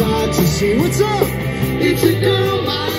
To see What's up? It's a girl, my